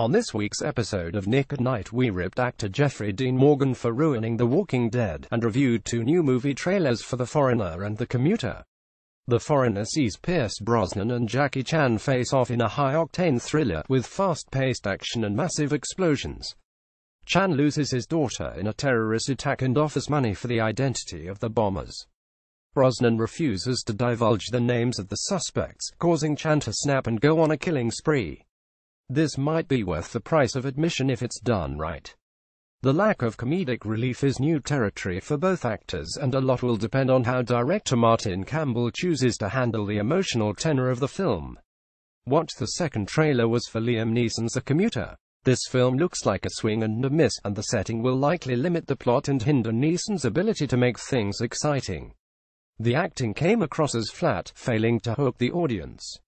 On this week's episode of Nick at Night, we ripped actor Jeffrey Dean Morgan for ruining The Walking Dead and reviewed two new movie trailers for The Foreigner and The Commuter. The Foreigner sees Pierce Brosnan and Jackie Chan face off in a high-octane thriller with fast-paced action and massive explosions. Chan loses his daughter in a terrorist attack and offers money for the identity of the bombers. Brosnan refuses to divulge the names of the suspects, causing Chan to snap and go on a killing spree. This might be worth the price of admission if it's done right. The lack of comedic relief is new territory for both actors and a lot will depend on how director Martin Campbell chooses to handle the emotional tenor of the film. What the second trailer was for Liam Neeson's The Commuter. This film looks like a swing and a miss, and the setting will likely limit the plot and hinder Neeson's ability to make things exciting. The acting came across as flat, failing to hook the audience.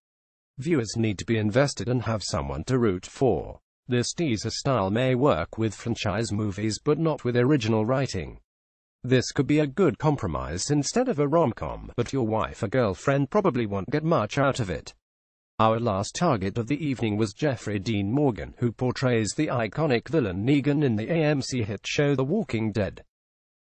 Viewers need to be invested and have someone to root for. This teaser style may work with franchise movies but not with original writing. This could be a good compromise instead of a rom-com, but your wife or girlfriend probably won't get much out of it. Our last target of the evening was Jeffrey Dean Morgan, who portrays the iconic villain Negan in the AMC hit show The Walking Dead.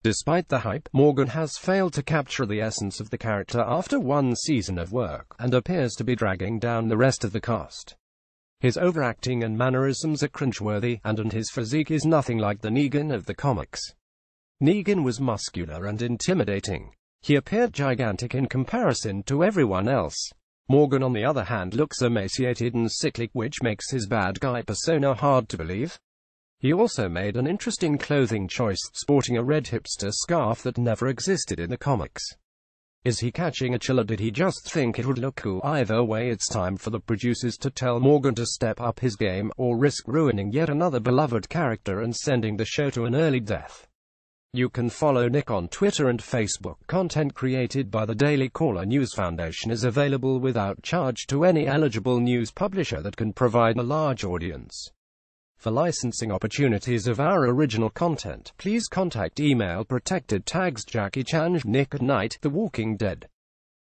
Despite the hype, Morgan has failed to capture the essence of the character after one season of work, and appears to be dragging down the rest of the cast. His overacting and mannerisms are cringeworthy, and, and his physique is nothing like the Negan of the comics. Negan was muscular and intimidating. He appeared gigantic in comparison to everyone else. Morgan on the other hand looks emaciated and sickly, which makes his bad guy persona hard to believe. He also made an interesting clothing choice, sporting a red hipster scarf that never existed in the comics. Is he catching a chill or did he just think it would look cool? Either way it's time for the producers to tell Morgan to step up his game, or risk ruining yet another beloved character and sending the show to an early death. You can follow Nick on Twitter and Facebook. Content created by the Daily Caller News Foundation is available without charge to any eligible news publisher that can provide a large audience. For licensing opportunities of our original content, please contact email protected tags Jackie Chan Nick at Night, The Walking Dead.